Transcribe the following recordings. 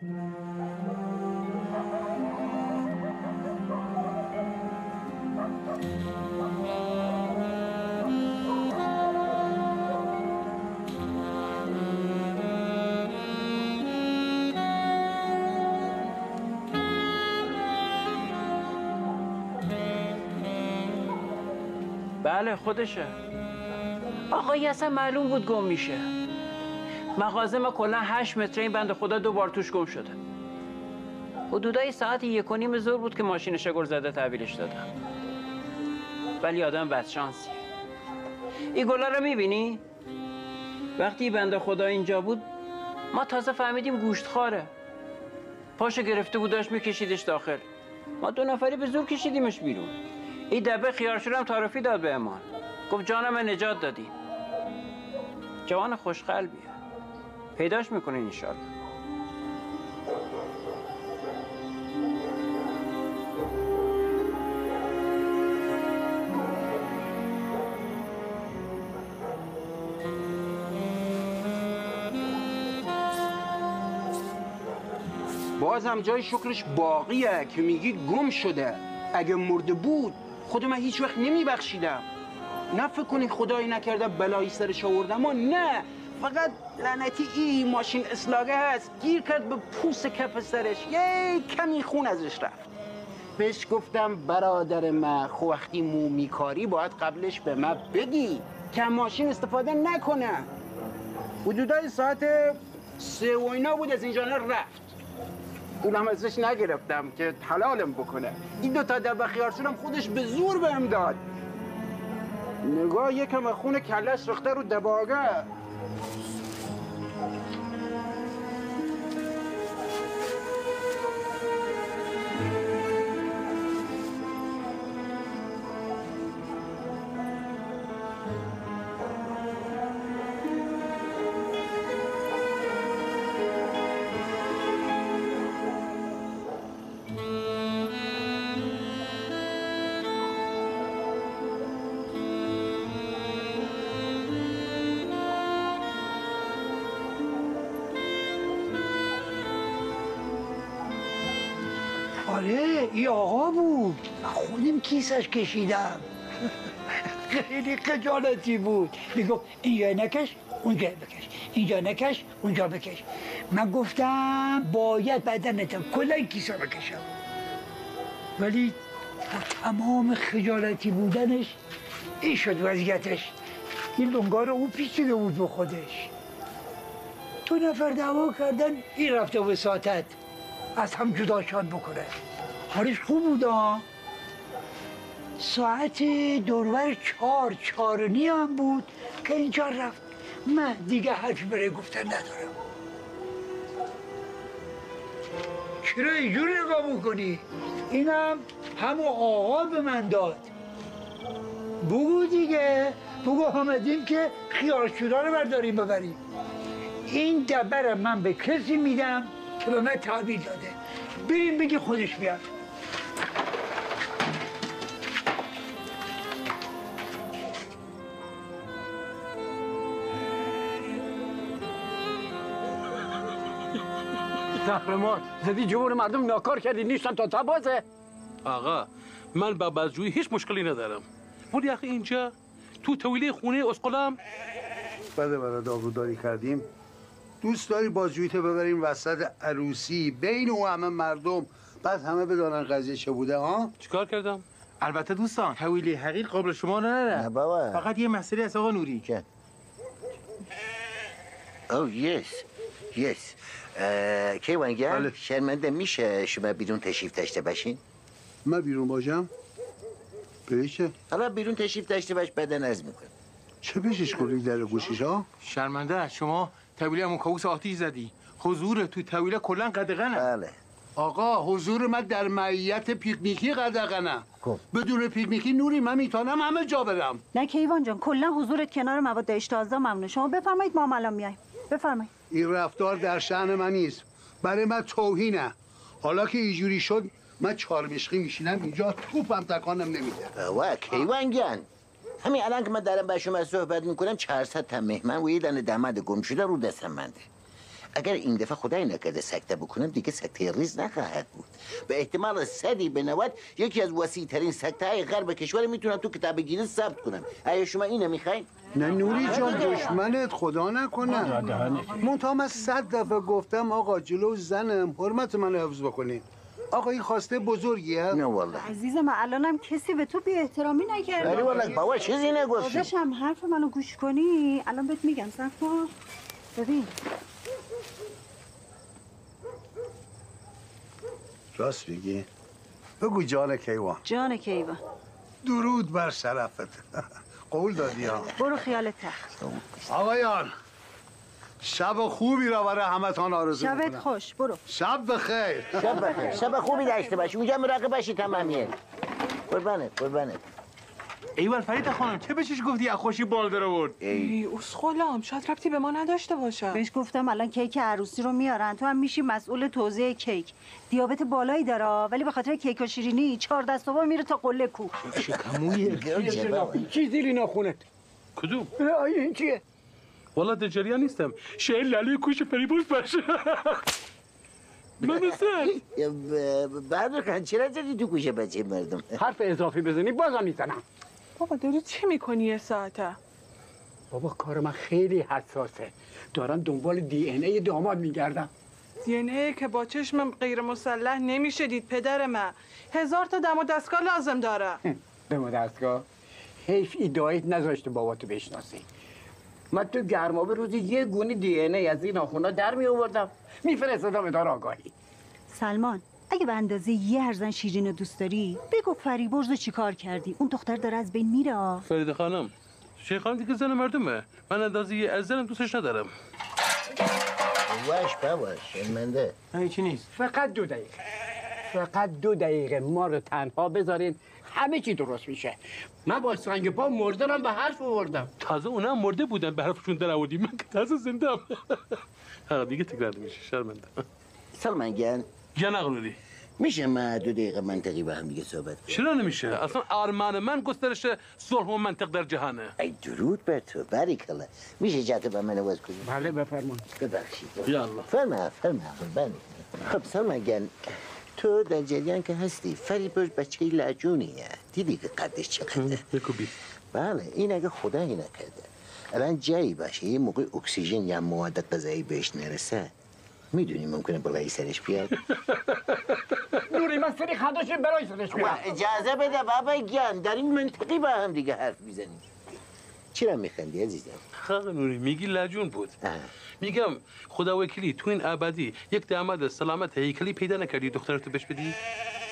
بله خودشه. آقایی اصلا معلوم بود گم میشه. مغازه ما کلا هشت متر این بند خدا دو بار توش گم شده. حدودای ساعت یک و نیم زور بود که ماشین شگل زده تحویلش دادم. ولی آدم بدشانسیه این گلا رو می‌بینی؟ وقتی بنده خدا اینجا بود ما تازه فهمیدیم گوشت خاره. پاشو گرفته بود میکشیدش داخل. ما دو نفری به زور کشیدیمش بیرون. این دبه خیارشور هم تعارفی داد به امان. گفت جانم نجات دادی. جوان خوشقلبیه. پیداش می‌کنین انشالله بازم جای شکرش باقیه که میگی گم شده. اگه مرده بود خود من هیچ وقت نمیبخشیدم. نه فکر کنی خدایی نکرده بلایی سرش آوردم. و نه فقط لعنتی این ماشین اصلاگه هست گیر کرد به پوست کف سرش. یه کمی خون ازش رفت. بهش گفتم برادر من خو وقتی مو میکاری باید قبلش به من بگی که ماشین استفاده نکنه. حدودای ساعت سه و اینا بود از اینجا رفت. اونم ازش نگرفتم که حلالم بکنه. این دو تا دبه خودش به زور بهم داد. نگاه یکم خون کلش ریخته رو دباگه Thank you. کیسش کشیدم. خیلی خجالتی بود. می‌گفت اینجا نکش اونجا بکش. اینجا نکش اونجا بکش. من گفتم باید بدنتم کلا این کیسه بکشم. ولی تمام خجالتی بودنش این شد وضعیتش. این لنگار او پیچیده بود به خودش. دو نفر دعوا کردن این رفته وساطت از هم جداشان بکنه. حالش خوب بود. ساعت دورور چهار چهار هم بود که اینجا رفت. من دیگه حرفی برای گفتن ندارم. چرا اینجور نگاه می‌کنی؟ اینم همون آقا به من داد. بگو دیگه بگو آمدیم که خیال شده رو برداریم ببریم. این دبر من به کسی میدم که به من تعبیر داده. بریم بگی خودش بیاد. قهرمان زدی جمهور مردم ناکار کردی. نیستن تا تبازه. آقا من با بازجویی هیچ مشکلی ندارم. ولی آخه اینجا تو طویله خونه اسقلم بله برای داغوداری کردیم. دوست داری بازجوییت ببریم وسط عروسی؟ بین او همه مردم. بعد همه بدانن قضیه چه بوده ها؟ چیکار کردم؟ البته دوستان حویلی حقیق قابل شما نره نه بابا. فقط یه مسئله از آقا نوری. که او یس یس. کیوانگر بله. شرمنده میشه شما بیرون تشریف داشته باشین؟ من بیرون باشم به چه حالا بیرون تشریف داشته باش بدن از میکن چه پیشش کنی در گوشیش ها شرمنده شما طویله همون کابوس آتیش زدی. حضور تو طویله کلا قدغنه. بله. آقا حضور من در معیت پیکنیکی قدغنه. خب. بدون پیکنیکی نوری من می‌تونم همه جا برم. نه کیوان جان کلا حضورت کنار مواد اشتازه ممنوع. شما بفرمایید ما الان میایم. بفرمایید. این رفتار در شأن من نیست. برای من توهینه. حالا که اینجوری شد من چارمشقی میشینم اینجا توپم تکانم نمیده. بابا کیوانگن همین الان که من دارم با شما صحبت می‌کنم 400 تا مهمن و یه دانه دمد گم شده رو دستم منده اگر این دفعه خدای نکرده سکته بکنم دیگه سکته ریز نخواهد بود. به احتمال صدی به نوت یکی از وسیع ترین سکته های غرب کشور می‌تونم تو کتاب گینه ثبت کنم. آیا شما اینو می‌خواین؟ نه نوری جان دشمنت خدا نکنه. منتها من صد دفعه گفتم آقا جلو زنم حرمت من حفظ بکنین. آقا این خواسته بزرگیه؟ نه والله. عزیزم الانم کسی به تو بی احترامی ولی نکرده والله بابا چیزی نگفتی. داداشم حرف منو گوش کنی؟ الان بهت میگم صف کن ببین. راست میگی؟ بگو جان کیوان. جان کیوان. درود بر شرفت. قول دادی ها؟ برو خیال تخت. آقایان شب خوبی را برای همتان آرزو شبت می‌کنم. خوش برو. شب بخیر. شب بخیر. شب خوبی داشته باشی. اونجا مراقب باشی تمامیه قربانت قربانت. ایول فرید خانم چه بهش گفتی از خوشی بال در آورد؟ ای. اسخولم شاید ربطی به ما نداشته باشه. بهش گفتم الان کیک عروسی رو میارن. تو هم میشی مسئول توزیع کیک. دیابت بالایی داره ولی به خاطر کیک و شیرینی چهار دست صبح میره تا قله کو. چی زیری ناخونت کدوم؟ آی این چیه؟ والله در جریان نیستم. شعر لاله کوش فریبرز باشه. من سر بعد چرا زدی تو گوشه بچه مردم. حرف اضافی بزنی بازم می‌زنم. بابا داری چی می‌کنی یه ساعته؟ بابا کار من خیلی حساسه. دارم دنبال دی ان ای داماد میگردم. دی که با چشمم غیر مسلح نمیشه دید پدر من. هزار تا دم و دستگاه لازم داره. به دستگاه؟ حیف ایدایت نذاشته باباتو بشناسی. من تو گرمابه روزی یه گونی دی ان ای از این آخونا در می آوردم میفرستادم اداره آگاهی. سلمان اگه به اندازه یه هرزن شیرین رو دوست داری بگو فریبرز رو چیکار کردی؟ اون دختر داره از بین میره. فرید خانم شیخ خانم دیگه زن مردمه. من اندازه یه از زنم دوستش ندارم. واش بابا شرمنده. نه چی نیست؟ فقط دو دقیقه. فقط دو دقیقه ما رو تنها بذارین. همه چی درست میشه. من با سنگ پا مردنم به حرف آوردم. تازه اونا هم مرده بودن به حرفشون در آوردی من که تازه زنده ها دیگه تکرار میشه شرمنده. سلمان گن یا نقلولی میشه ما دو دقیقه منطقی با هم دیگه صحبت کنیم. چرا نمیشه؟ اصلا آرمان من گسترش صلح و منطق در جهانه. ای درود بر تو باریکلا میشه جهت با من عوض کنیم؟ بله بفرمایید. ببخشید. یا الله. فرما فرما. قربانی خب سلمان گن تو در جریان که هستی فریبرز بچه لعجونیه دیدی که قدش چقدره. بگو بی. بله این اگه خدایی نکرده. الان جایی باشه یه موقع اکسیژن یا مواد غذایی بهش نرسه. می‌دونی ممکنه بالای سرش بیاد؟ نوری من سری خنداش برای سرش و بیارم اجازه بده بابا گیان. در این منطقی با هم دیگه حرف می‌زنیم. چرا میخندی عزیزم؟ خاق نوری میگی لجون بود. اه. میگم خدا وکیلی تو این ابدی یک داماد سلامت هیکلی پیدا نکردی دخترتو بهش بدی؟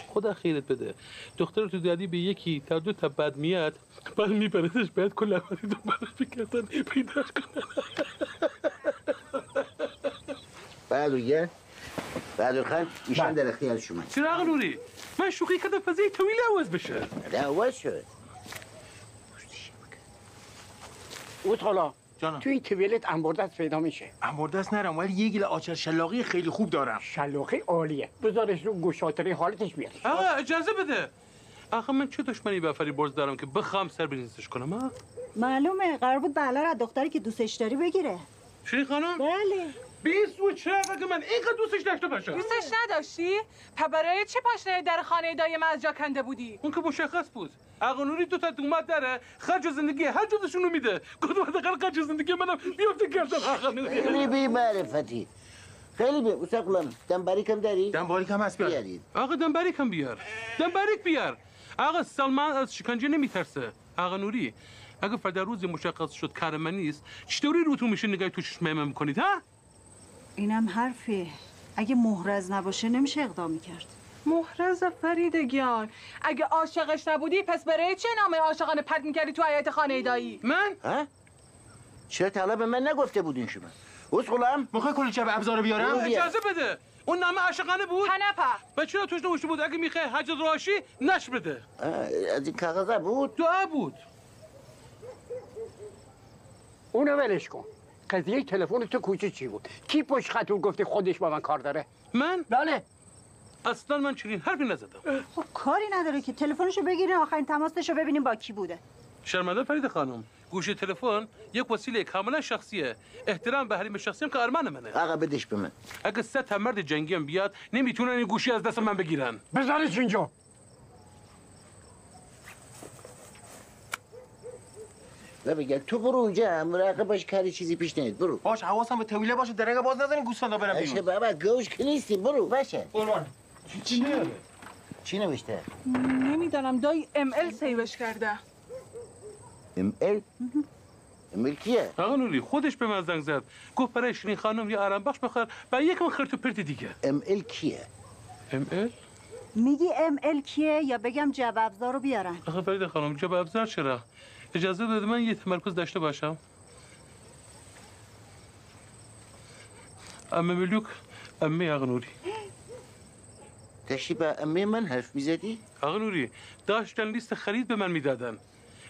خدا خیرت بده. دخترتو دادی به یکی تا دو تا بد میاد بعد میبردش باید کل ابدی دنبالش بکردن پیداش کنن. بله گیان بله خان ایشان در اختیار شما. چرا آقا نوری من شوخی کردم فضای طویل عوض بشه. دعوت شد. اوت حالا. جانم. تو این تویلت انبردست پیدا میشه. دست نرم ولی یه گیل آچر شلاقی خیلی خوب دارم. شلاقی عالیه. بذارش رو گوشاتری حالتش بیاری آقا اجازه بده. آخه من چه دشمنی به فریبرز دارم که بخوام سر بریزش کنم ها معلومه قرار بود بله رو از دختری که دوستش داری بگیره. شیخ خانم؟ بله. بیست و چه اگه من اینقدر دوستش داشته باشم دوستش نداشتی؟ پا برای چه پاشنه در خانه دای من از جا کنده بودی؟ اون که مشخص بود. آقا نوری دو تا دومت داره خرج زندگی هر جزشون رو میده. گفتم حداقل خرج زندگی منم بیفته کردم. خیلی بی معرفتی خیلی بی استقلم دنبری کم داری؟ دم باریک هم هست بیار. آقا دنبریک هم بیار. دنبریک بیار. آقا سلمان از شکنجه نمیترسه. آقا نوری اگه فردا روزی مشخص شد کار من نیست چطوری روتون میشه نگاه تو چشمه من می‌کنید ها؟ اینم حرفیه اگه مهرز نباشه نمیشه اقدام کرد محرز فریدگیان اگه عاشقش نبودی پس برای چه نامه عاشقانه پد می‌کردی تو حیات خانه دایی؟ من؟ ها؟ حالا به من نگفته بودین شما؟ استقلم می‌خوای کلی چه ابزار بیارم؟ بیار. اجازه بده. اون نامه عاشقانه بود؟ پنپا. و چرا توش نوشته بود اگه می‌خوای حج راشی نش بده؟ از این کاغذه بود؟ دعا بود. اونو ولش کن. قضیه تلفن تو کوچه چی بود؟ کی پشت خط گفتی خودش با من کار داره؟ من؟ بله. اصلا من چنین حرفی نزدم. خب کاری نداره که. تلفنشو بگیرین آخرین تماسش رو ببینیم با کی بوده. شرمنده فرید خانم گوشی تلفن یک وسیله کاملا شخصیه. احترام به حریم شخصی هم که ارمان منه. آقا بدش به من. اگه سه تا مرد جنگی هم بیاد نمی‌تونن این گوشی از دست من بگیرن. بزنش اینجا. و بگه تو برو اونجا مراقب باش کاری چیزی پیش نیاد. برو. باش حواسم به طویله باشه درو باز نذارین گوسفندا برم اشه بیرون. بابا گوش که نیستی برو. باشه. قربان. چی؟ چی نوشته؟ نمی‌دانم دایی ام ال save ش کرده. ام ال ام ال کیه؟ آقا نوری خودش به من زنگ زد. گفت برای شیرین خانم یه آرام بخش بخر و یکم خرت و پرت دیگه. ام ال کیه؟ ام ال میگی ام ال کیه یا بگم جواب ابزار رو بیارن؟ آخه فرید خانم جواب ابزار چرا؟ اجازه بده من یه تمرکز داشته باشم. امه ملوک امه آقا نوری. داشتی با امه من حرف می‌زدی؟ آقا نوری داشتن لیست خرید به من می‌دادن.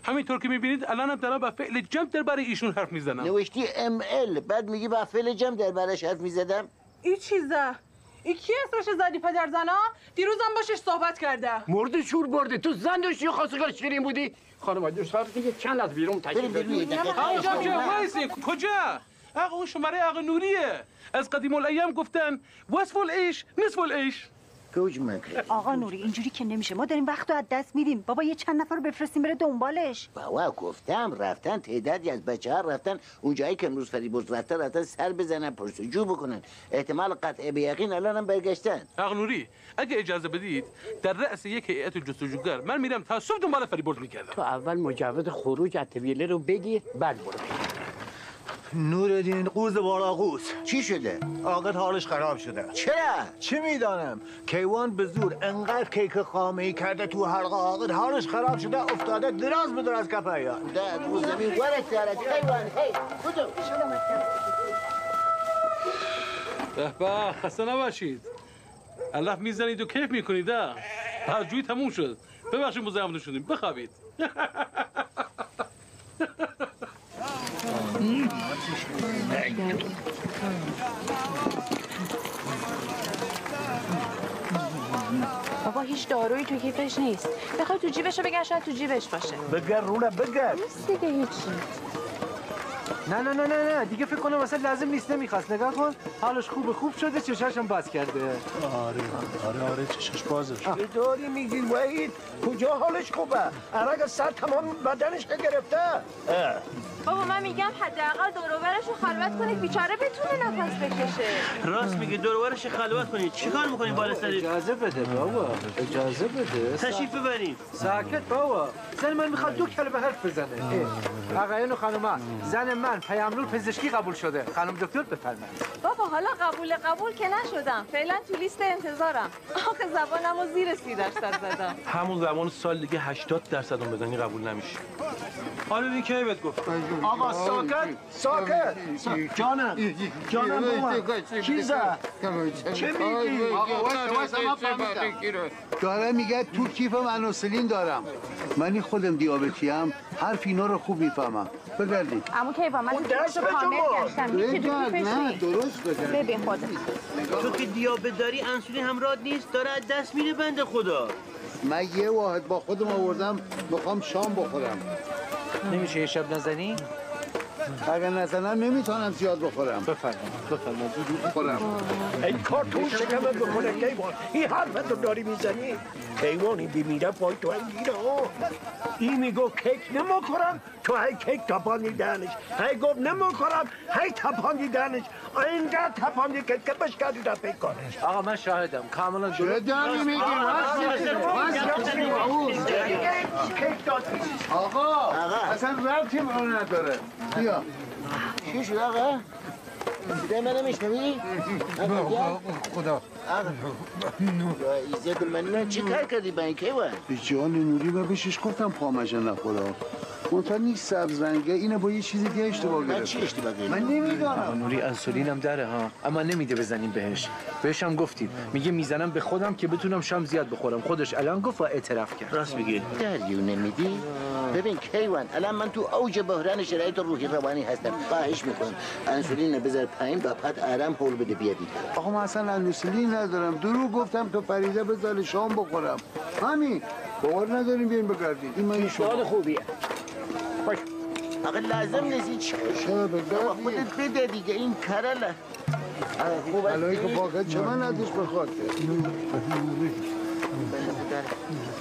همینطور که می‌بینید الانم دارم با فعل جمع درباره ایشون حرف می‌زنم. نوشتی ام ال بعد میگی با فعل جمع در برش حرف می‌زدم؟ این چیزه کی اسمش زدی پدر زنا؟ دیروزم باشش صحبت کرده. مرد شور برده. تو زن داشتی و خواستگار شیرین بودی؟ خانم دوست دیگه چند از بیرون تشریف ببرید کجا؟ آقا اون شماره آقا نوریه. از قدیم الایام گفتن وصف العیش نصف العیش. گوج مکره آقا نوری اینجوری که نمیشه. ما داریم وقت رو از دست میدیم. بابا یه چند نفر رو بفرستیم بره دنبالش. بابا گفتم رفتن تعدادی از بچه ها رفتن اونجایی که امروز فریبرز رفتن رفتن سر بزنن پرسجو بکنن. احتمال قطع به یقین الان هم برگشتن. آقا نوری اگه اجازه بدید در رأس یک هیئت جستجوگر من میرم تا صبح دنبال فریبرز میگردم تو اول مجوز خروج از رو بگیر بعد برو. نوردین قوز بالاقوس چی شده؟ آقت حالش خراب شده. چرا؟ چی می‌دانم؟ کیوان به زور انقدر کیک خامه ای کرده تو حلقه آقت حالش خراب شده افتاده دراز به دراز کفه یا ده رو زمین ورد دارد حیوان هی به به خسته نباشید. علف می‌زنید و کیف می‌کنید ها جوی تموم شد. ببخشید مزاحمتون شدیم بخوابید. بابا هیچ دارویی تو کیفش نیست. بخوای تو جیبش بگن شاید تو جیبش باشه. بگر روله بگر نیست دیگه هیچی. نه نه نه نه نه. دیگه فکر کنم اصلا لازم نیست نمی‌خواست. نگاه کن. حالش خوب خوب شده چشاشم باز کرده. آره آره آره چشش بازه. داری میگی وحید؟ کجا حالش خوبه؟ عرق سر تمام بدنش که گرفته. بابا من میگم حداقل دوروبرش رو خلوت کنید بیچاره بتونه نفس بکشه. راست میگی دورورش خلوت کنید. چیکار می‌کنید بالا سرش اجازه بده بابا اجازه بده. تشریف ببرید ساکت بابا. زن من می‌خواد دو کلمه حرف بزنه. اه. آقایان و خانوما زن من. پیامنور پزشکی قبول شده. خانم دکتر بفرمایید. بابا حالا قبول قبول که نشدم. فعلا تو لیست انتظارم. آخه زبانم رو زیر سی درصد زدم. همون زمان سال دیگه 80 درصد اون بزنی قبول نمیشه. حالا ببین کی بهت گفت؟ آقا ساکت ساکت. سا- جانم جانم بابا چیزه؟ چه میگی؟ داره میگه تو کیف منوسلین دارم. منی خودم دیابتیم. حرف اینا رو خوب می‌فهمم. بگردید اما که من اون درس کامل. گشتم. یکی نه. درست بگرد. ببین خودت. تو که دیابت داری انسولین همراه نیست داره از دست میره بنده خدا. من یه واحد با خودم آوردم می‌خوام شام بخورم. نمیشه یه شب نزنی؟ اگر نزنم نمی‌تونم زیاد بخورم. بفرمایید بفرمایید بخورم. ای کار تو شکمت بکنه کیوان این حرف رو داری می‌زنی؟ کیوان این بمیره پای تو انگیره. این میگو کیک نمی‌خورم تو هی کیک تپانی دهنش هی گفت نمی‌خورم هی تپانی دهنش اینقدر تپانی که که بشکردی در پیکارش آقا من شاهدم. کاملا چه درست. داری میگی آقا اصلا ربطی به اون نداره. بیا. چی شد آقا؟ صدای من نمیشنوی؟ خدا. ایزد من من چی کار کردی؟ با این کیوان؟ به جان نوری و بهشش گفتم پامجه نخورا. منتها نیست سبز رنگه اینه با یه چیز دیگه اشتباه من چی گرفت. اشتباه من کردم؟ نمی‌دانم نوری انسولین هم داره ها. اما نمیده بزنیم بهش. بهش هم گفتیم. میگه می‌زنم به خودم که بتونم شام زیاد بخورم. خودش الان گفت و اعتراف کرد. راست میگی. دریو نمیدی؟ ببین کیوان الان من تو اوج بحران شرایط روحی روانی هستم. خواهش می‌کنم. انسولین بذار پایین و بعد آرام حول بده بیا دیگه آقا من اصلا انوسلین ندارم. درو گفتم تو فریده بذار شام بخورم. همین. باور نداریم بیاین بگردید این من شما. خوبیه. باش. آقا لازم نیست هیچ خودت بده دیگه این کرله خوب است. الان که واقعا چه من نداشت بخواد.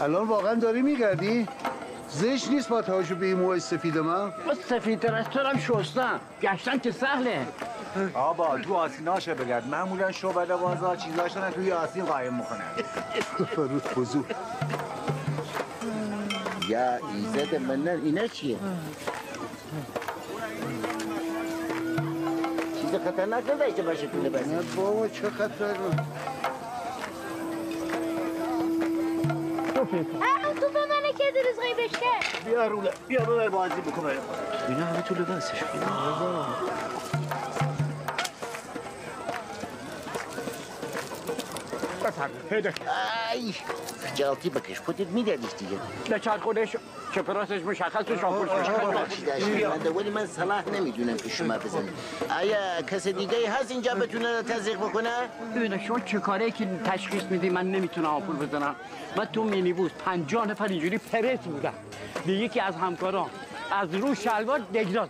الان واقعا داری میگردی؟ زشت نیست با توجه به این موهای سفید من. تو هم شستم گشتن که سهله. آبا تو آسیناشه بگرد. معمولا شعبده بازار چیزاشون توی آسین قایم می‌کنن فرود بزرگ. یا ایزد منن اینا چیه؟ چیز خطرناک نداری که باشه تو لباس نه بابا چه خطر تو به که بیا روله بیا ببر بازی بکنه اینا همه تو لباسش پیدا ای جالتی بکش خودت میدادیش دیگه. چند خودش چپراسش مشخص و شاپوش ببخشید اشکالنده ولی من صلاح نمی‌دونم که شما بزنید. آیا کس دیگه هست اینجا بتونه تزریق بکنه؟ ببینه شما چه کاره که تشخیص میدی من نمی‌تونم آپول بزنم. من تو مینیبوس پنجاه نفر اینجوری پرت بودم به یکی از همکاران از رو شلوار دگداز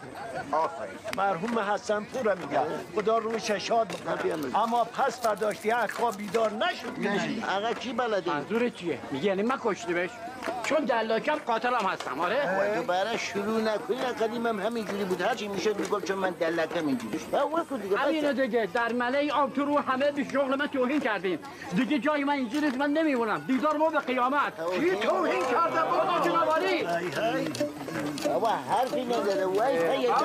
آفرین. مرحوم حسن پور میگم خدا روش شاد بکنه. اما پس برداشتی از خواب بیدار نشد. آقا کی بلده منظور چیه؟ میگه یعنی من کشتیمش؟ چون دلاکم قاتلم هستم آره؟ دوباره شروع نکنی قدیم هم همینجوری بود. هرچی می‌شد می‌گفت چون من دلکم اینجوری دیگه همینو دیگه در مله آب تو رو همه به شغل من توهین کردیم. دیگه جای من اینجوری من نمیمونم. دیدار ما به قیامت. کی توهین کرده بابا جنابالی بابا حرفی نداره وای بیا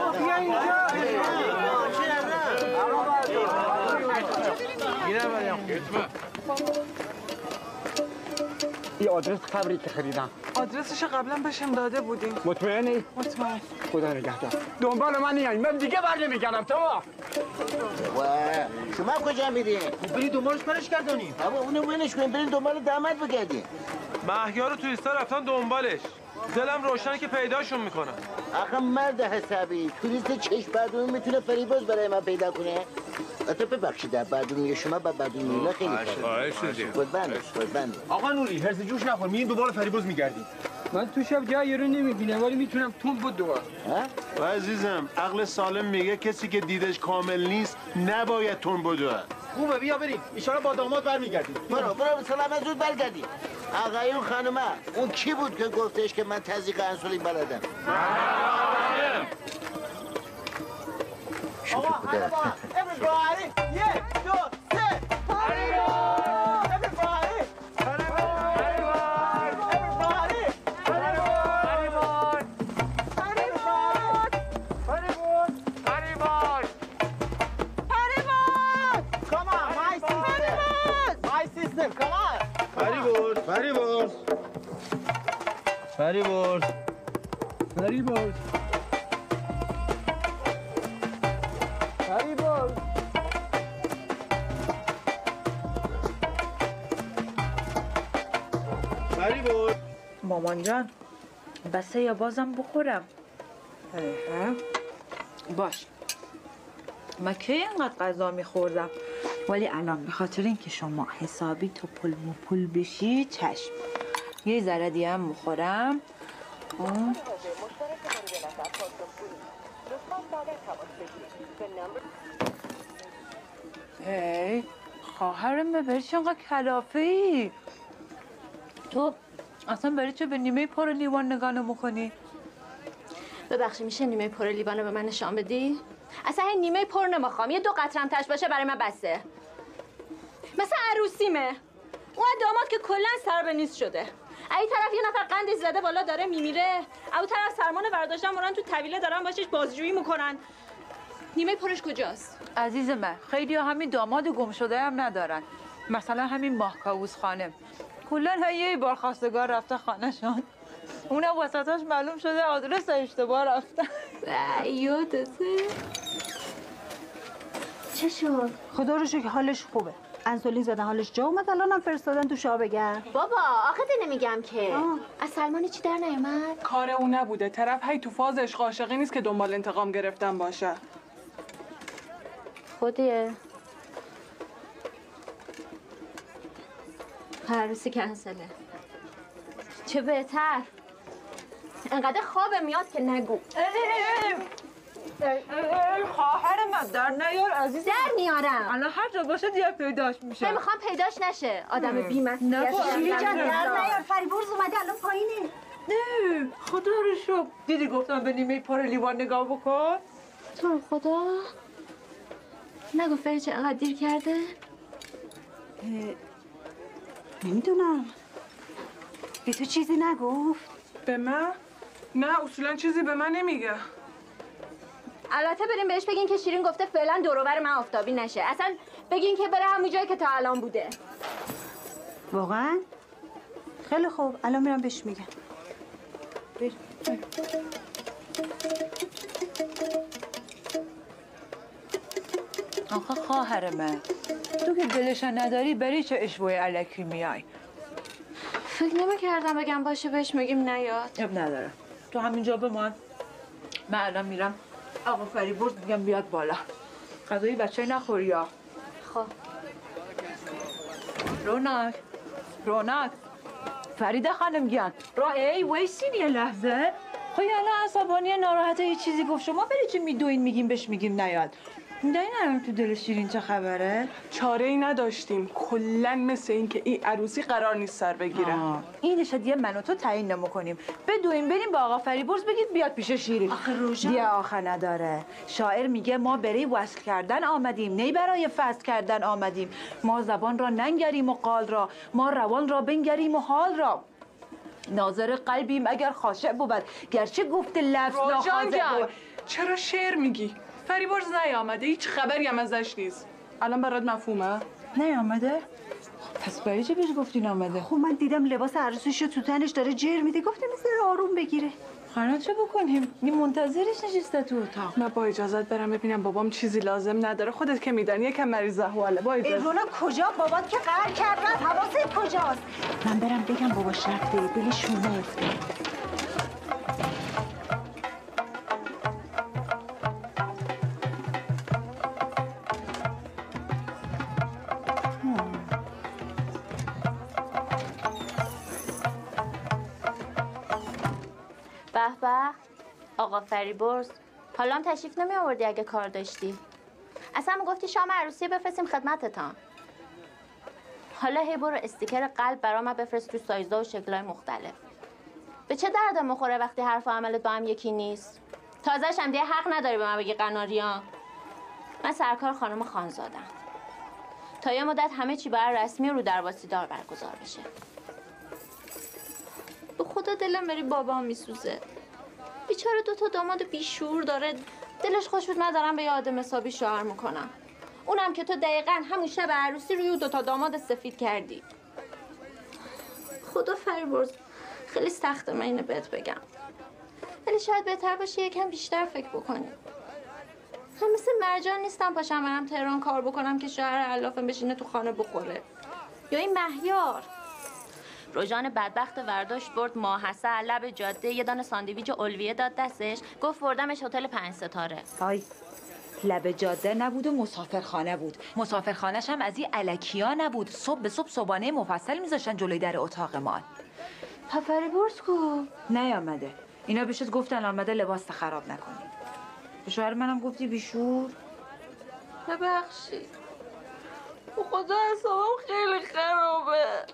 این آدرس قبری که خریدم آدرسش قبلا بهشم داده بودیم. مطمئنی؟ مطمئن. خدا نگهدار. دنبال من نیاین من دیگه بر نمیگردم تو شما کجا میری؟ بری دنبالش برش گردونیم بابا اونو ولش کن. برین دنبال داماد بگردی محیا رو توریستا رفتن دنبالش. دلم روشنه که پیداشون می‌کنن آقا مرد حسابی. توریست چشم بدون می‌تونه فریباز برای من پیدا کنه؟ تو ببخشید بدون شما با بدون میلا خیلی فرق آقا نوری هرز جوش نخور. میین دوباره فریباز میگردی من تو شب جایی رو نمی‌بینم ولی می‌تونم تو بود دوباره و عزیزم عقل سالم میگه کسی که دیدش کامل نیست نباید تون بدوه خوبه بیا بریم. ایشالا با داماد برمیگردیم. برو برو سلامت زود برگردی آقایون خانوما اون کی بود که گفتش که من تزریق انسولین بلدم؟ آقا بوده. everybody یک دو سه. فریبرز فریبرز فریبرز فریبرز مامان جان بسه یا بازم بخورم؟ باش. من کی اینقدر غذا میخوردم؟ ولی الان به خاطر اینکه شما حسابی تو پل و پول بشی چشم. یه ذره دیگه هم می‌خورم. هی خواهرم چه انقدر کلافه ای تو اصلا برای چه به نیمه پر لیوان نگاه نمی‌کنی؟ ببخشید میشه نیمه پر لیوان رو به من نشان بدی؟ اصلا نیمه پر نمی‌خوام یه دو قطرم تش باشه برای من بسه. مثلا عروسیمه. اون داماد که کلا سر به نیست شده. ای طرف یه نفر قندش زده بالا داره میمیره. او طرف سرمان برداشتن مورن تو طویله دارن باشش بازجویی می‌کنن. نیمه پرش کجاست؟ عزیز من خیلی همین داماد گم شده هم ندارن. مثلا همین ماه کاووس خانم. کلا یه بار خواستگار رفته خانهشان اونم وسطاش معلوم شده آدرس اشتباه رفتن. یادته. چه شد؟ خدا رو شکر حالش خوبه. انسولین زدن. حالش جا اومد الان هم فرستادن تو شابگر بابا آخه نمیگم که. از سلمان چی در نیومد؟ کار او نبوده. طرف هی تو فاز عشق عاشقی نیست که دنبال انتقام گرفتن باشه. خودیه. عروسی کنسله. چه بهتر. انقدر خواب میاد که نگو. خواهر من در نیار عزیز در میارم. الان هر جا باشه دیگه پیداش میشه. من می‌خوام پیداش نشه. آدم بی‌مسئولیت نبا، شیری جان در نیار. فریبرز اومده الان پایینه. نه خدا رو شکر. دیدی گفتم به نیمه پر لیوان نگاه بکن. تو خدا. نگو چه انقدر دیر کرده. نمی‌دونم. به تو چیزی نگفت. به من؟ نه اصولا چیزی به من نمیگه. البته بریم بهش بگین که شیرین گفته فعلا دوروبر من آفتابی نشه. اصلا بگین که بره همون جایی که تا الان بوده. واقعا؟ خیلی خوب. الان میرم بهش میگم. آخه خواهر من تو که دلش نداری بری چه اشوه علکی میای؟ فکر نمی‌کردم بگم باشه بهش میگیم نیاد اب نداره تو همینجا بمان. من الان میرم آقا فریبرز میگم بیاد بالا. غذای بچه نخوری یا؟ خب. رونق رونق فریده خانم گیان. را ای ویسین یه لحظه. خب الان عصبانی ناراحته یه چیزی گفت. شما بری چی میدوین میگیم بهش میگیم نیاد. می‌دونی الان تو دل شیرین چه خبره؟ چاره ای نداشتیم. کلا مثل این که این عروسی قرار نیست سر بگیره. آه. اینش دیگه من و تو تعیین نمی‌کنیم بدویم بریم با آقا فریبرز بگید بیاد پیش شیرین. آخه روژا- دیگه آخه نداره. شاعر میگه ما برای وصل کردن آمدیم. نه برای فصل کردن آمدیم. ما زبان را ننگریم و قال را. ما روان را بنگریم و حال را. ناظر قلبیم اگر خاشع بود. گرچه گفت لفظ کرد بود. چرا شعر میگی؟ فریبرز نیامده. هیچ خبری هم ازش نیست. الان برات مفهومه؟ نیامده. پس برای چه بهش گفتین آمده خب من دیدم لباس عروسیشو تو تنش داره جر میده. گفتم می‌ذاره آروم بگیره. خانم چه بکنیم؟ این منتظرش نشسته تو اتاق. من با اجازت برم ببینم بابام چیزی لازم نداره. خودت که میدانی یکم مریض احواله. با اجازت. ایرونا کجا؟ بابات که قهر کرد. رفت. حواست کجاست؟ من برم بگم باباش رفته دلش شونه افتاد به به. آقا فریبرز حالا تشریف نمی آوردی اگه کار داشتی؟ اصلا گفتی شام عروسی بفرستیم خدمتتان. حالا هی برو استیکر قلب برا من بفرست تو سایزها و شکلهای مختلف. به چه درد مخوره وقتی حرف و عملت با هم یکی نیست؟ تازهش هم دیگه حق نداری به من بگی قناریان. من سرکار خانم خانزادم تا یه مدت همه چی بر رسمی رو در دار برگزار بشه. خدا دلم بری بابا میسوزه. بیچاره دو تا داماد بیشور داره. دلش خوش بود من دارم به یه آدم حسابی شوهر می‌کنم. اونم که تو دقیقا همون شب عروسی روی اون دو تا داماد سفید کردی. خدا فریبرز خیلی سخته من اینو بهت بگم. ولی شاید بهتر باشه یکم بیشتر فکر بکنیم من مثل مرجان نیستم پاشم برم تهران کار بکنم که شوهر علافم بشینه تو خانه بخوره. یا این مهیار. روژان بدبخت ورداشت برد ماحصه لب جاده یه دانه ساندویچ الویه داد دستش گفت بردمش هتل پنج ستاره. های لب جاده نبود و مسافرخانه بود. مسافرخانهش هم از این علکیا نبود. صبح به صبح صبحانه مفصل میذاشتن جلوی در اتاق ما. پفری برس کو نیامده. اینا بهشت گفتن آمده لباس خراب نکنی به شوهر منم گفتی بیشور؟ ببخشید. خدا حسابم خیلی خرابه.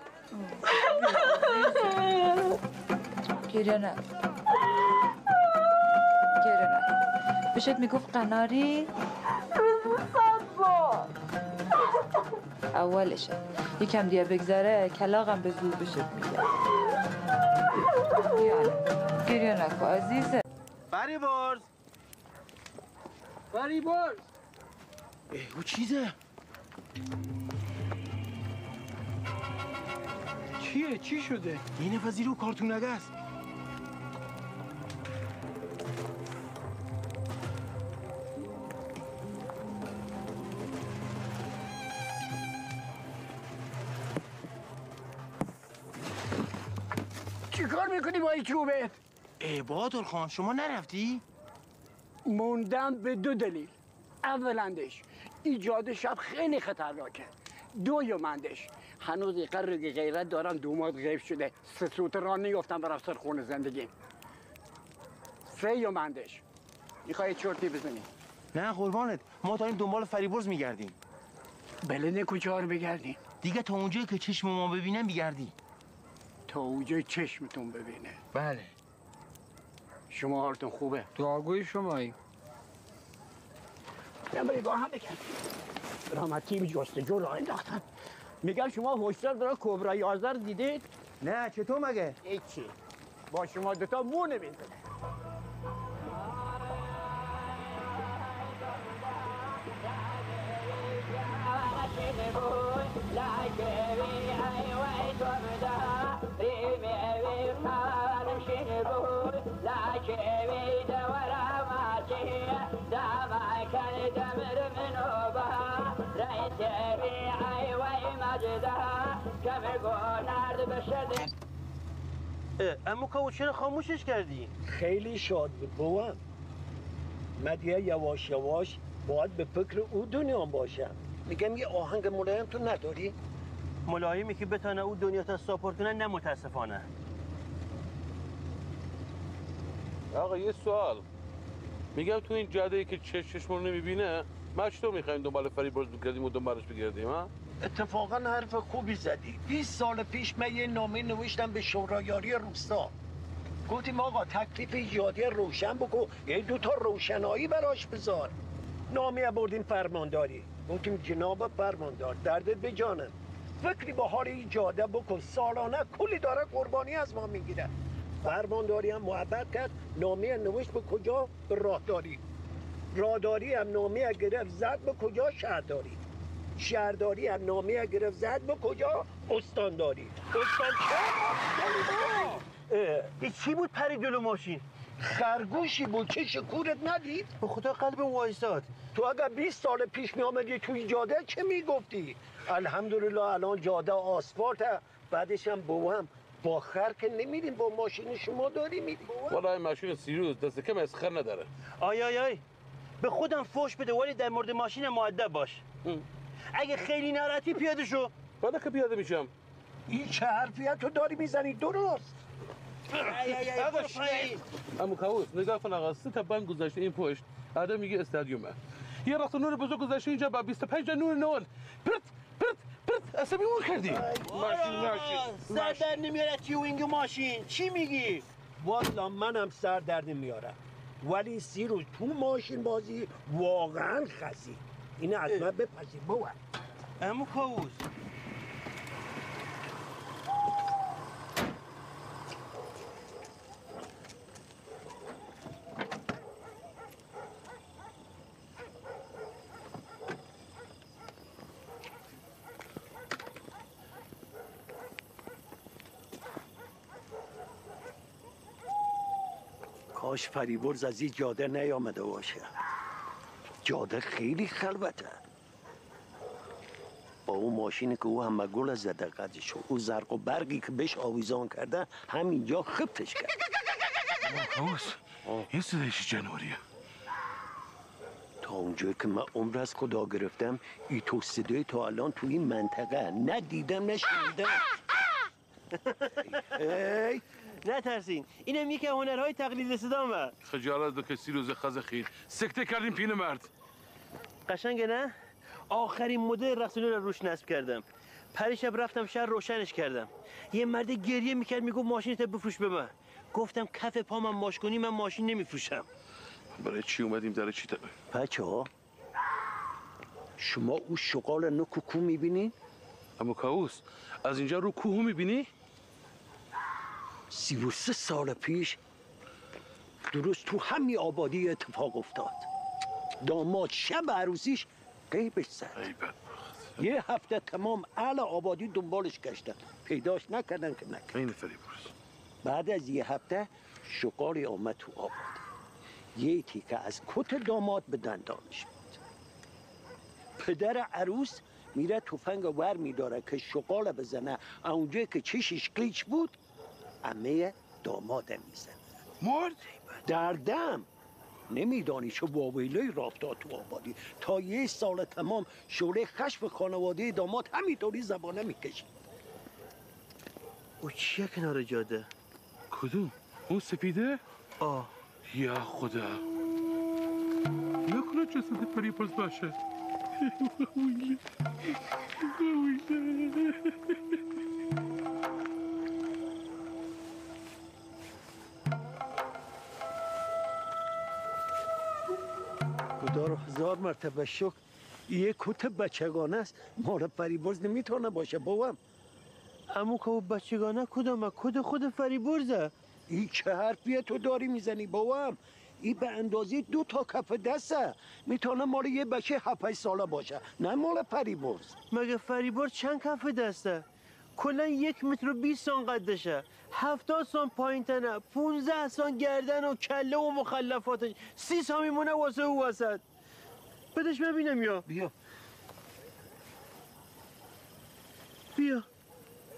گریه نه گریه نه بهشت می‌گفت قناری. اولشه. یکم دیگه بگذره کلاغم به زور بشه میگه. گریه نکن عزیزه. فریبرز فریبرز اه او چیزه؟ چیه؟ چی شده؟ یه نفر زیر او کارتونگه است. چی کار می‌کنی با این چوبه؟ ای بادر خان شما نرفتی؟ موندم به دو دلیل. اولندش ایجاد شب خیلی خطرناکه. دویمندش هنوز قرر غیرت دارم دوماد غیب شده. سه سوت راه نیفتم برم سر خونه زندگی. فی مندش. می‌خوای چرتی بزنی؟ نه قربانت. ما داریم دنبال فریبرز میگردیم. بلنه کجا رو بگردیم. دیگه تا اونجایی که چشم ما ببینه میگردیم. تا اونجای چشمتون ببینه. بله. شما حالتون خوبه؟ دعاگوی شمایی. نمیری با هم بکن رحمت تیم جستجو را انداختن. میگن شما هشدار داره کبرا 11 دیدید نه چطور مگه؟ هیچی. با شما دوتا مو نمی‌زنه. اما کاو چرا خاموشش کردی؟ خیلی شاد بود بابا. من دیگه یواش یواش باید به فکر او دنیا باشم. میگم یه آهنگ ملایم تو نداری؟ ملایمی که بتانه او دنیا تا ساپورت کنه نه متاسفانه آقا یه سوال. میگم تو این جاده ای که چشمش رو نمی‌بینه ما چطور می‌خوایم دنبال فریبرز بگردیم و دنبالش بگردیم ها؟ اتفاقا حرف خوبی زدی. 20 سال پیش من یه نامه نوشتم به شورایاری روستا. گفتیم آقا تکلیف ایجادی روشن بکن. یه دو تا روشنایی براش بذار. نامه بردیم فرمانداری. گفتیم جناب فرماندار دردت به جانم. فکری با حال ایجاده بکن. سالانه کلی داره قربانی از ما می‌گیره. فرمانداری هم محبت کرد. نامه نوشت به کجا؟ راهداری راهداری هم نامه گرفت. زد به کجا؟ شهرداری. شهرداری هم نامه گرفت زد. به کجا؟ استانداری. استان این چی بود پری جلو ماشین؟ خرگوشی بود چه شکورت ندید؟ به خدا قلب وایستاد تو اگر 20 سال پیش می آمدی توی جاده چه می‌گفتی؟ الحمدلله الان جاده آسفالته بعدش هم بوام با خر که نمیریم با ماشین شما داری میریم والله این ماشین سیروز دست کم از خر نداره. آی آی آی به خودم فوش بده ولی در مورد ماشین معدب باش. اگه خیلی ناراحتی پیاده شو. بعد که پیاده میشم. این چه حرفیه تو داری می‌زنی؟ درست. اما کاوس نگاه کن آقا سه تا بند گذاشته این پشت. آدم میگه استادیومه یه راست نور بزرگ گذاشته اینجا با 25 تا نور نول پرت پرت پرت عصبی اون کردی. ماشین ماشین سر نمیاره تیوینگ ماشین. چی میگی؟ والا منم سر در نمیارم ولی سیروز تو ماشین بازی واقعا خسی این از من بپذیر بابا امو کاووس کاش فریبرز از این جاده نیامده باشه. جاده خیلی خلوته. با اون ماشینی که او هم گل زده قدش او زرق و برقی که بهش آویزان کرده همینجا خفتش کرد. کاوس این صدایش جنوریه تا اونجایی که من عمر از خدا گرفتم ای تو صدای تا الان تو این منطقه. ندیدم نشنیدم ای نترسین. اینم یکی هنرهای تقلید صدا خجالت دو که سیروز خز خیر. سکته کردیم پین مرد. قشنگه نه؟ آخرین مدل رقصونه رو روش نصب کردم. پریشب رفتم شهر روشنش کردم. یه مرد گریه می‌کرد می‌گفت ماشینت بفروش به من. گفتم کف پا من ماش کنی من ماشین نمیفروشم. برای چی اومدیم در چی تبه بچه ها شما او شغال نو کوکو می‌بینین؟ اما کاوس از اینجا رو کوه می‌بینی؟ سی و سه سال پیش درست تو همین آبادی اتفاق افتاد. داماد شب عروسیش قیبش زد. یه هفته تمام اهل آبادی دنبالش گشتن. پیداش نکردن که نکردن. این بعد از یه هفته شقالی آمد تو آبادی. یه تیکه از کت داماد به دندانش بود پدر عروس میره تفنگ ور میداره که شقال بزنه. اونجا که چشش قیچ بود امه داماد می‌زنه. مرد؟ در دم. نمیدانی چه واویله رفته تو آبادی تا یه سال تمام شوره خشم خانواده داماد همینطوری زبانه می‌کشید او چیه کنار جاده؟ کدوم؟ اون سپیده؟ آه یا خدا نکنه جسد فریبرز باشه مرتبه شکر. یه کت بچگانه است. مال فریبرز نمی‌تونه باشه بابام. امو که بچگانه کدام؟ کد خود فریبرزه. این چه حرفیه تو داری می‌زنی بابام؟ این به اندازه دو تا کف دسته. می‌تونه مال یه بچه هفت ساله باشه. نه مال فریبرز. مگه فریبرز چند کف دسته؟ کلا یک متر و بیست سان قدشه. هفتاد سان پایین تنه پونزه سان گردن و کله و مخلفاتش. سی سان میمونه واسه او وسط. بدش ببینم یا. بیا. بیا.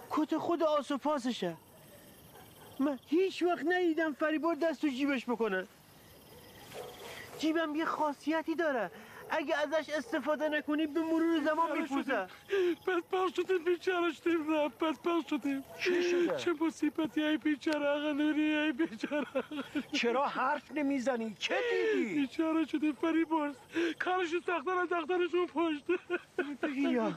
کت خود آس و پاسشه. من هیچ وقت ندیدم فریبرز دست تو جیبش بکنه. جیبم یه خاصیتی داره. اگه ازش استفاده نکنی به مرور زمان میپوسه بدبخت شدیم. بیچاره شدیم رفت بدبخت شدیم. چی شده؟ چه مصیبتی ای بیچاره آقا نوری ای بیچاره چرا حرف نمی‌زنی؟ چه دیدی؟ بیچاره شدیم فریبرز کارشو ساختن دخترشون پشت. بیا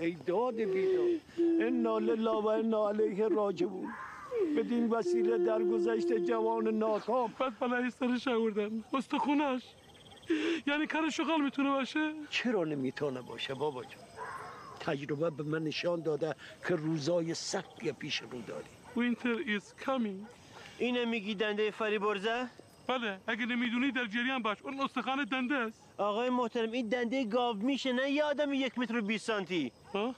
ای داد بیداد. انا لله و انا علیه راجعون بدین وسیله درگذشت جوان ناکام. بعد بلایی سرش آوردن استخونش. یعنی کار شغال می‌تونه باشه چرا نمی‌تونه باشه بابا جان تجربه به من نشان داده که روزای سختی پیش رو داری وینتر is coming اینه میگی دنده فریبرزه؟ بله اگه نمی‌دونی در جریان باش اون استخوان دنده است آقای محترم این دنده گاو میشه نه یه آدم یک متر و بیست سانتی ها؟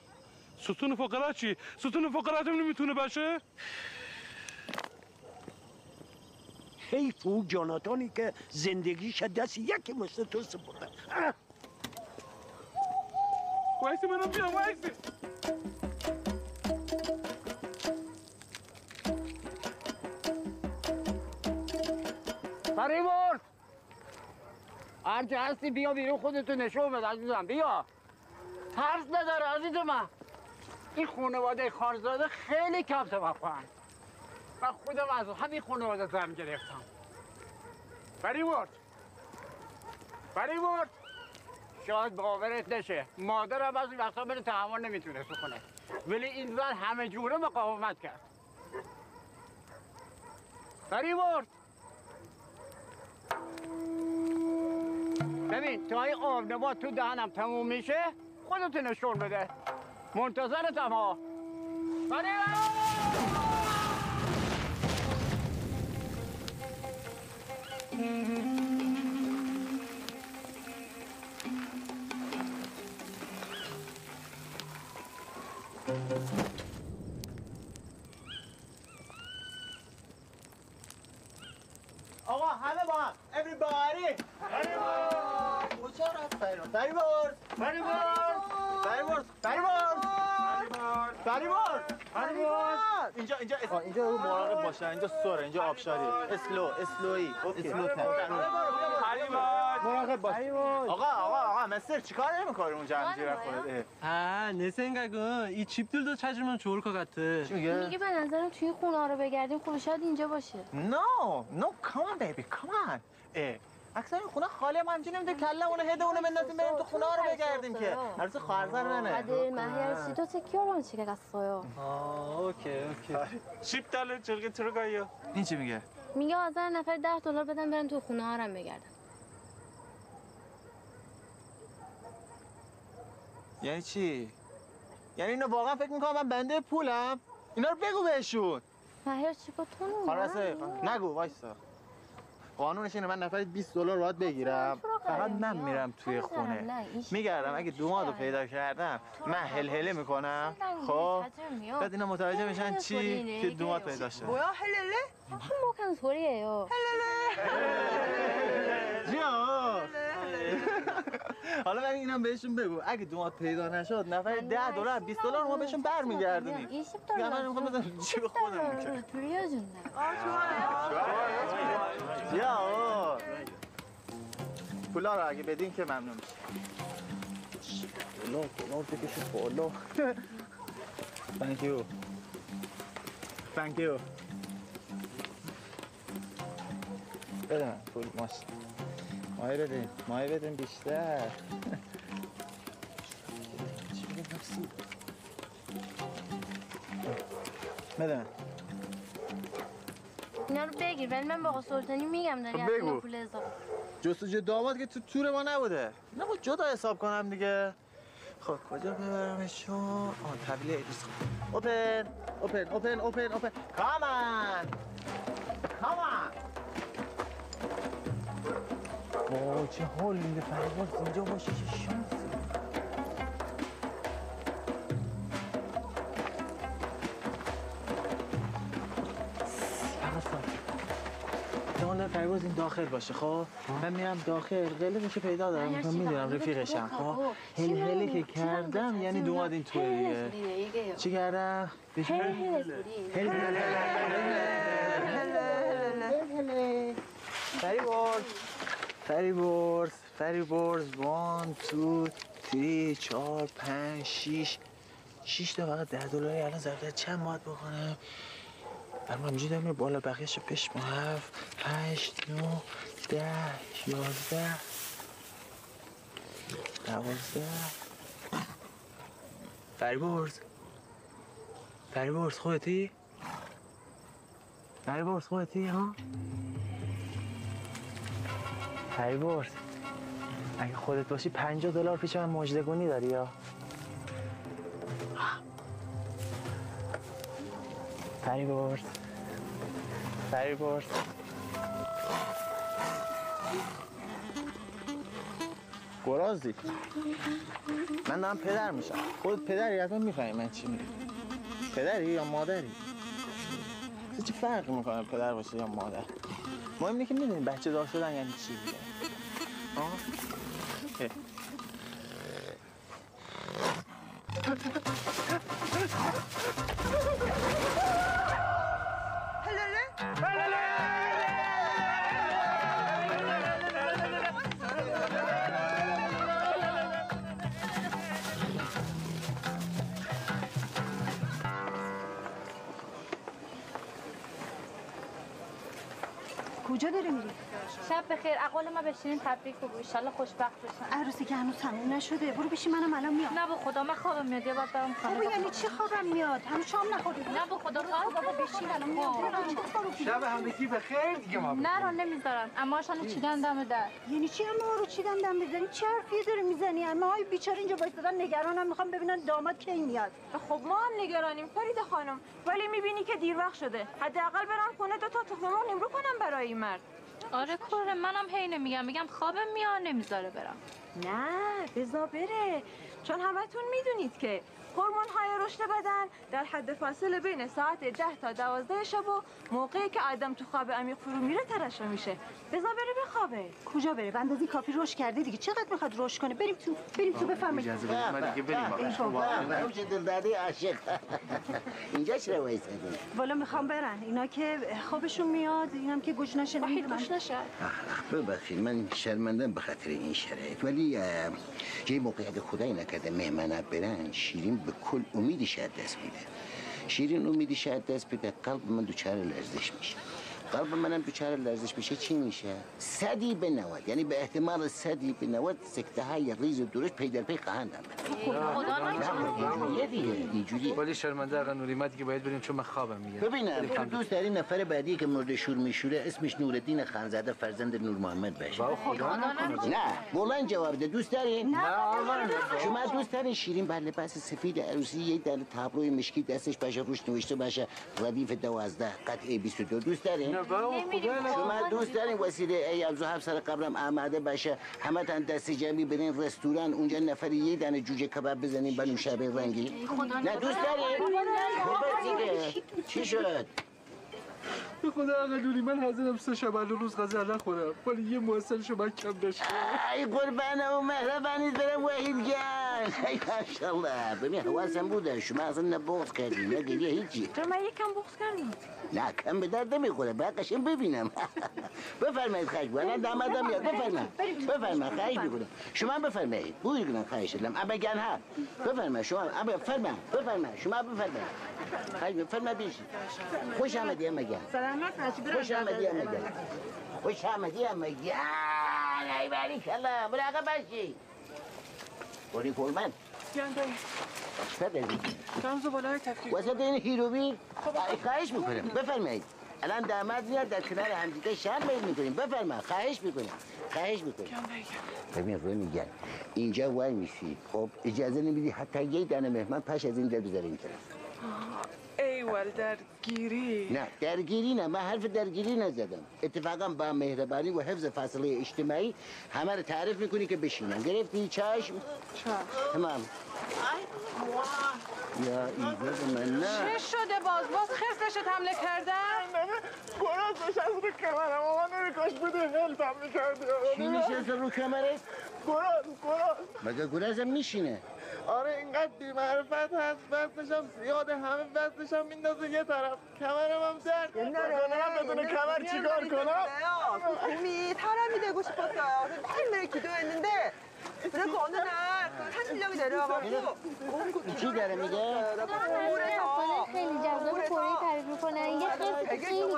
ستون فقرا چی؟ ستون فقرا هم نمی‌تونه باشه؟ حیف او جاناتانی که زندگیش دست یکی مثل تو سپرده. اه! وایسی منو بیام وایسی فریبرز هرچه هستی بیا بیرون خودتو نشون بده عزیزم بیا. ترس نداره عزیز من. این خانواده خارزاده خیلی کم توقعن من خودم از همین خانواده زن گرفتم. فریبرز فریبرز شاید باورت نشه. مادرم از این وقتا منو تحمل نمی‌تونست بکنه ولی این زن همه جوره مقاومت کرد. فریبرز ببین تا این آب نبات تو دهنم تموم میشه خودتو نشون بده. منتظرتم ها. آقا Mm-hmm. اسلو اسلوی اسلو مراقب باش آقا آقا آقا مستر چیکار نمی‌کنی اونجا همینجوری خودت ها نسنگا 이 집들도 찾으면 좋을 것 같아. چی میگه میگه به نظرم توی خونه ها رو بگردیم خوب شاید اینجا باشه نو نو کام بیبی کام اه اکثر این خونه خالی هم همچین نمیده کله اونو هده اونو بندازیم بریم تو خونه ها رو بگردیم که عروس خواهرزر منه 다들 마히아르 씨도 특이어랑 집에 갔어요 아, 오케이, 오케이. 10달러 저렇게 들어가요 این چی میگه میگه آذر نفر ده دلار بدن برن تو خونه ها رو هم بگردن یعنی چی؟ یعنی اینو واقعا فکر می‌کنم من بنده پولم. اینا رو بگو بهشون. مهیار چی با تو نگو وایسا. قانونش اینه من نفر 20 دلار باید بگیرم. فقط من میرم توی خونه میگردم اگه دومادو پیدا کردم من هلهله میکنم خب بعد اینا متوجه میشن چی که دوماد پیدا شد 뭐야 헬렐레? 행복한 소리예요 جان حالا ولی اینم بهشون بگو اگه دومات پیدا نشد نفر 10 دلار 20 دلار ما بهشون برمیگردونیم 20 یا من میخوام بزنم جیب خودم 달러를 돌려준다 یا پولا رو اگه بدین که ممنون میشه بالا بالا بکشه بالا. Thank you. Thank you. بده من پول ماش. ماهی بدین ماهی بدین بیشتر. بده من اینا رو بگیر ولی من با آقا سلطانی میگم داری خب از پول اضافه. جستجوی داماد که تو تور ما نبوده. نه با جدا حساب کنم دیگه. خب کجا ببرمشون آن طبیله ایدیس اوپن اوپن اوپن اوپن اوپن. کامان کامان وای چه حال میده پرواز اینجا باشه چه شانسی احتمال پرواز این داخل باشه خب من میرم داخل قلبشو پیدا دارم من می‌دونم رفیقشم خب هل هله که کردم یعنی دوماد این توه دیگه چی کردم؟ بهش هل هل فری بورس فری بورس وان تو تری چهار پنج شیش شیش تا فقط ده دلاری الان ضرب چند باید بکنم الان همینجوری دارم بالا بقیهش پیش ما هفت هشت نو ده یازده دوازده فریبرز فریبرز خودتی؟ فریبرز خودتی ها؟ فریبرز اگه خودت باشی پنجاه دلار پیش من مجدگونی داری یا؟ فریبرز فریبرز گرازی من دارم پدر میشم. خود پدری حتما می‌فهمی من چی میگم. پدری یا مادری؟ اصلا چه فرقی می‌کنه پدر باشه یا مادر؟ مهم اینه که می‌دونی بچه دار شدن یعنی چی دیگه کجا داری میری؟ شب بخیر. اقوال ما بشینین تبریک بگو. ایشالله خوشبخت بشن. عروسی که هنوز تموم نشده. برو بشین منم الان میام. نه به خدا من خوابم میاد. یه باید برم خانه بابا یعنی چی خوابم میاد؟ هنوز شام نخوردی. نه به خدا بابا بشین الان میام. برو. شب همگی بخیر دیگه ما. نه رو نمی‌ذارن. اماشانو چیدن دم در. یعنی چی اما رو چیدن دم بزنی چه حرفی داری می‌زنی؟ اما های بیچاره اینجا وایسادن نگرانم می‌خوام ببینن داماد کی میاد. خب ما هم نگرانیم فریده خانم. ولی می‌بینی که دیر وقت شده. حداقل برم خونه دو تا تخم مرغ نمرو کنم برای این مرد. آره کره منم هی نمیگم میگم خوابم میاد نمی‌ذاره برم. نه بزا بره. چون همتون می‌دونید که هورمون های رشد بدن در حد فاصله بین ساعت ده تا دوازده شب و موقعی که آدم تو خواب عمیق فرو میره ترشح میشه. بزا بره بخوابه. کجا بره؟ به اندازه کافی رشد کرده دیگه. چقدر می‌خواد رشد کنه؟ بریم تو بریم تو بفهمید اجازه بدید. دیگه بریم عاشق. اینجا چرا وایسادی والا می‌خوام برن. اینا که خوابشون میاد اینم که گشنه‌شه نمی‌دونم. گشنه‌شه. ببخشید من شرمندم به خاطر این شرایط. ولی یه موقع اگه خدای نکرده مهمونات برن شیرین به کل امیدش از دست میده. شیرین امیدش از دست بده قلب من دچار لرزش میشه. قلب منم دچار لرزش میشه چی میشه؟ صدی به نود. یعنی به احتمال صدی به نود سکته های ریز و درشت پی در پی خواهندم خدا اینجوریه دیگه اینجوریه. ولی شرمنده آقا نوری ما دیگه باید بریم چون من خوابم میاد. ببینم تو دوست داری نفر بعدی که مورد شور میشوره اسمش نوردین خانزاده فرزند نور محمد بشه نه بلند جواب ده. دوست دارین نه شما دوست دارین شیرین بر لباس سفید عروسی یک دل تابلوی مشکی دستش باشه روش نوشته باشه ردیف دوازده قطعه 22 دوست دارین خدا شما دوست دارین وسیله ای ابزو هفت قبلم آماده باشه. همه تن دست جمعی برین رستوران اونجا نفر یه دانه جوجه کباب بزنین با نوشابه رنگی. نه دوست دارین؟ خب چی شد؟ به خدا آقا نوری من حاضرم سه شب روز غذا نخورم ولی یه محسن شما کم داشته ای قربانه و مهربانیت برم وحید گن ای ماشاءالله. ببین حواسم بوده شما اصلا بغض کردی نه گریه هیچی. من یکم بغض کردم. نه کم به درد نمی‌خوره. باید قشن ببینم. بفرمایید خواهش بکنم دامادم میاد بفرمایید. بفرمایید. خواهش می‌کنم. شما بفرمایید. بوی کنم خواهش دلم اما گن ها. بفرمایید. شما اما بفرمایید. بفرمایید. شما بفرمایید. خواهش بفرمایید خوش آمدی اما گن سلامت باشی خوش آمدی اما گن خوش آمدی اما یا ای باری کلا مراقب باشی. بوری پولمن گندایی ببینید رمز بالای تفکیل وسط این هیروبی خواهش می‌کنم. بفرمایید. الان داماد میاد در کنار همدیگه شام میل می‌کنیم. بفرما. خواهش می‌کنم. خواهش می‌کنم. ببین روی میگن اینجا وای میسی خب اجازه نمیدی حتی یه دانه مهمان پش از این در بذاره این طرف ایول در گیری نه درگیری نه. من حرف درگیری نزدم. اتفاقا با مهربانی و حفظ فاصله اجتماعی همه رو تعریف می‌کنی که بشینن گرفتی چشم؟ تمام. یا ایزاد من نه. چه شده باز؟ باز خرسشت حمله کردن گراز نشست رو کمرم. آقا نمیکاش بوده هلپم می‌کردی چی نشسته رو کمرت؟ گراز گراز مگه گرازم میشینه؟ آره اینقدر بیمعرفت هست. وزنش هم زیاده. همه وزنش هم میندازه یه طرف. کمرم هم درد می‌کنه. بدون کمر چیکار کنم؟ خوبی ترمیده گوش پاسا. این که دو 그래서 매일매일 기도했는데 그래서 어느 날 산신령이 내려와가지고 چی داره میگه؟ خیلی جذاب کره تعریف میکنن یه خرس خیلی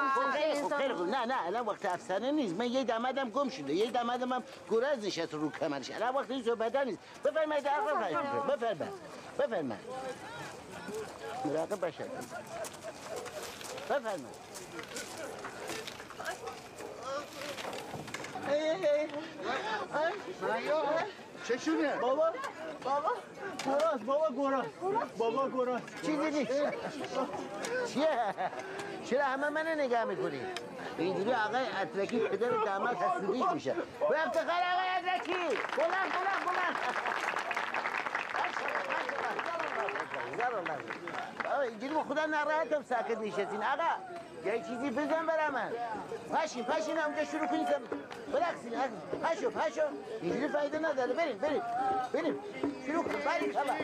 خب خیلی خوب نه نه الان وقت افسانه نیست من یه دمدم گم شده یه دمدم هم گراز نشست رو کمرش الان وقت این صحبت نیست بفرمایید آقا بفرمایید بفرمایید بفرمایید مراقب باشد بفرمایید چشونه؟ بابا بابا گراز بابا گراز بابا گراز. چیزی نیست. چیه؟ چرا همه منو نگاه می‌کنی؟ اینجوری آقای اترکی پدر داماد حسودیش میشه. به افتخار آقای اترکی بلند بلند بلند. آقا اینجوری با خدا ناراحتم ساکت نشستین. آقا یه چیزی بزن برا من. پاشین پاشین اونجا شروع کنید برقصین پاشو پاشو. اینجوری فایده نداره. بریم بریم بریم. شروع کنید بریم کلا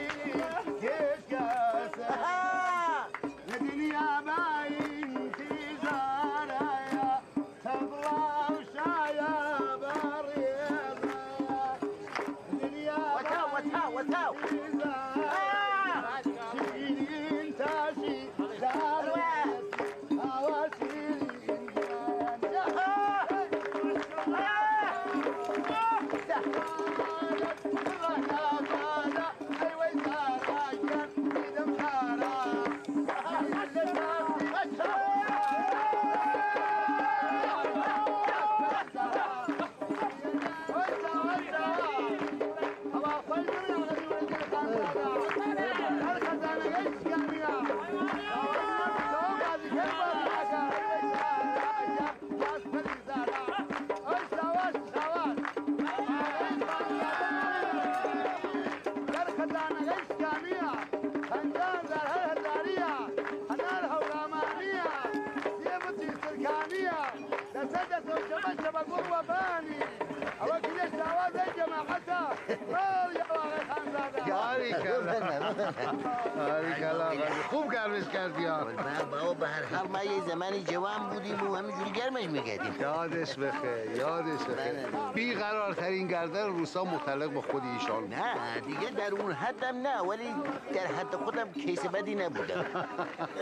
خوب گرمش کردی ها بابا به هر حال ما یه زمانی جوان بودیم و همینجوری گرمش می‌کردیم. یادش بخیر یادش بخیر. بیقرارترین گردن روسا متعلق به خود ایشان نه دیگه در اون حدم نه ولی در حد خودم کیس بدی نبودم.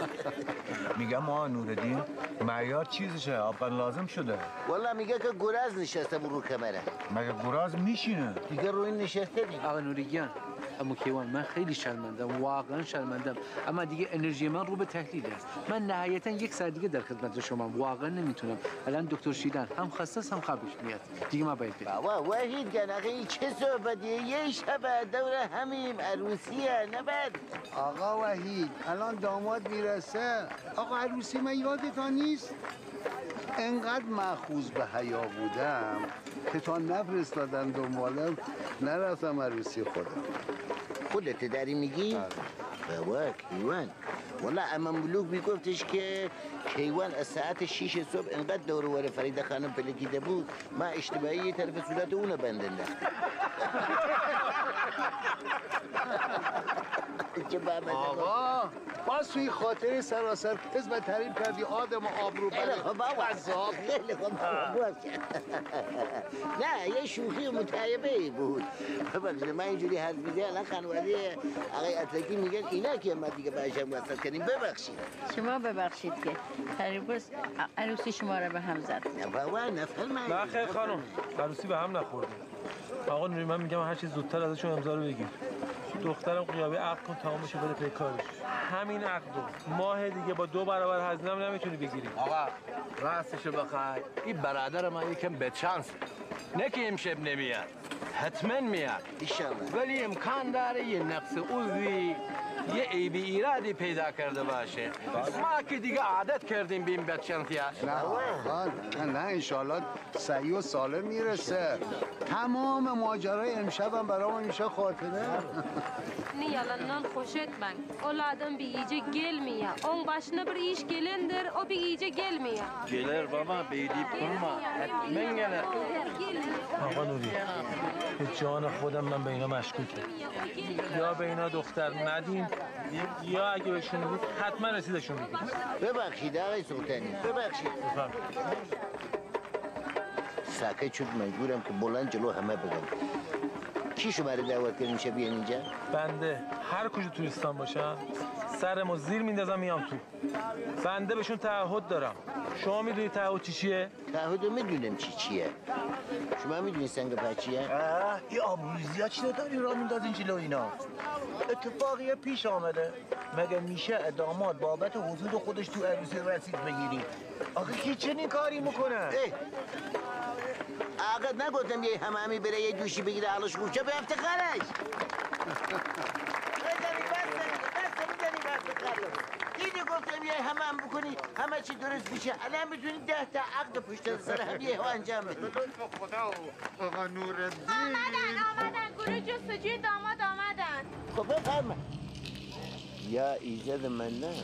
میگم ما نوردین معیار چیزشه؟ آبان لازم شده. والله میگه که گراز نشسته رو کمره. مگه گراز میشینه؟ دیگه روی نشسته دیگه. آقا نوریگیان اما کیوان من خیلی شرمندم واقعا شرمندم. اما دیگه انرژی من رو به تحلیل است. من نهایتا یک ساعت دیگه در خدمت شما واقعا نمی‌تونم. الان دکتر شیدن هم خسته هم خوابش میاد. دیگه ما باید بریم. بابا وحید گن آقا این چه صحبتیه؟ یه شب دور همیم عروسیه نبد آقا وحید الان داماد می‌رسه. آقا عروسی من یادتان نیست؟ انقدر مخوض به حیا بودم که تا نفرستادن دنبالم نرفتم عروسی خودم. خودت داری میگی؟ بابا کیوان. والله اما ملوک میگفتش که کیوان از ساعت 6 صبح انقدر دور ور فریده خانم پلکیده بود ما اشتباهی یه طرف صورت اونو بند انداختیم. آقا. باز توی خاطر سراسر حزب تعریف کردی آدم آبرو خوب بابا. قذاب. خیلی باشه. نه یه شوخی متعیبه ای بود. ببخشید من اینجوری حرف میزه الان خانواده آقای اتلکی میگن اینا که ما دیگه باشم وسط کنیم. ببخشید. شما ببخشید که فریبرز عروسی شما رو به هم زد. نه بابا نفرمایید. نه خیر خانم. عروسی به هم نخورده. آقا نوری من میگم هر چیز زودتر ازشون امضا رو بگیر. دخترم قیابه عقد کن تمام بشه بده پی کارش. همین عقدو ماه دیگه با دو برابر هزینه هم نمی‌تونی بگیری. آقا راستشو بخوای. این برادر من یکم به چانس. نه که امشب نمیاد. حتما میاد. ایشالله ولی امکان داره یه نقص عضوی یه عیبی ایرادی پیدا کرده باشه ما که دیگه عادت کردیم به این بدشانسیاش نه آقا نه نه انشالله سعی و سالم می‌رسه تمام ماجرای امشب هم برام میشه خاطره Ni yalandan hoş etmen. Oladın bir iyice gelmiyor. On başına bir iş gelindir, o bir iyice gelmiyor. gelir baba beydip durma حتما gelir. آقا نوری به جان خودم من به اینا مشکوکم. یا به اینا دختر ندیم. یا اگه بهشون بود حتما رسیدشون بگیر ببخشید آقای سلطانی. ببخشید. ساکت شد مجبورم که بلند جلو همه بگم. کی شما رو دعوت کرد میشه بیان اینجا؟ بنده هر کجا توریستان باشم سرمو زیر میندازم میام تو. بنده بهشون تعهد دارم. شما می‌دونی تعهد چی چیه؟ تعهد رو می‌دونم چی چیه. شما می‌دونی سنگ پچیه؟ اه این آبروزی ها چی داری را میندازین جلو اینا؟ اتفاقی پیش آمده. مگه میشه داماد بابت حضور خودش تو عروسی رسید بگیری؟ آخه کی چنین کاری می‌کنه؟ آقا نگفتم یه همامی بره یه دوشی بگیره حالش خوب. چه به افتخارش دیدی یه همم بکنی همه چی درست میشه. الان می‌تونی ده تا عقد پشت سر هم یه انجام بدی. خدا آقا نورالدین آمدن آمدن. گروه جستجوی داماد آمدن. خب بفرما یا ایجاد من نه